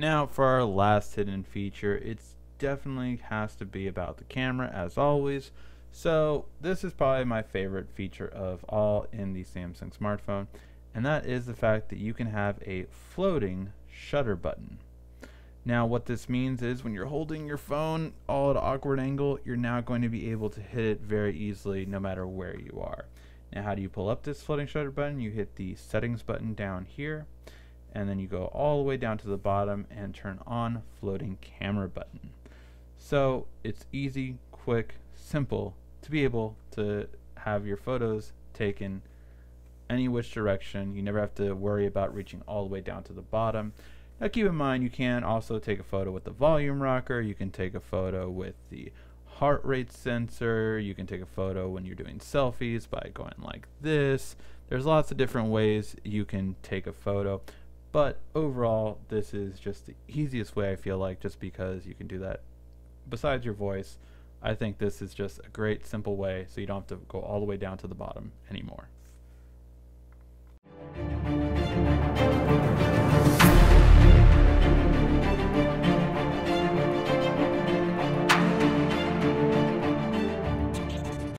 Now for our last hidden feature, it definitely has to be about the camera as always. So this is probably my favorite feature of all in the Samsung smartphone and that is the fact that you can have a floating shutter button. Now what this means is when you're holding your phone all at an awkward angle, you're now going to be able to hit it very easily no matter where you are. Now how do you pull up this floating shutter button? You hit the settings button down here and then you go all the way down to the bottom and turn on floating camera button. So it's easy, quick, simple to be able to have your photos taken any which direction. You never have to worry about reaching all the way down to the bottom. Now keep in mind you can also take a photo with the volume rocker, you can take a photo with the heart rate sensor, you can take a photo when you're doing selfies by going like this. There's lots of different ways you can take a photo, but overall this is just the easiest way I feel like just because you can do that besides your voice. I think this is just a great simple way so you don't have to go all the way down to the bottom anymore.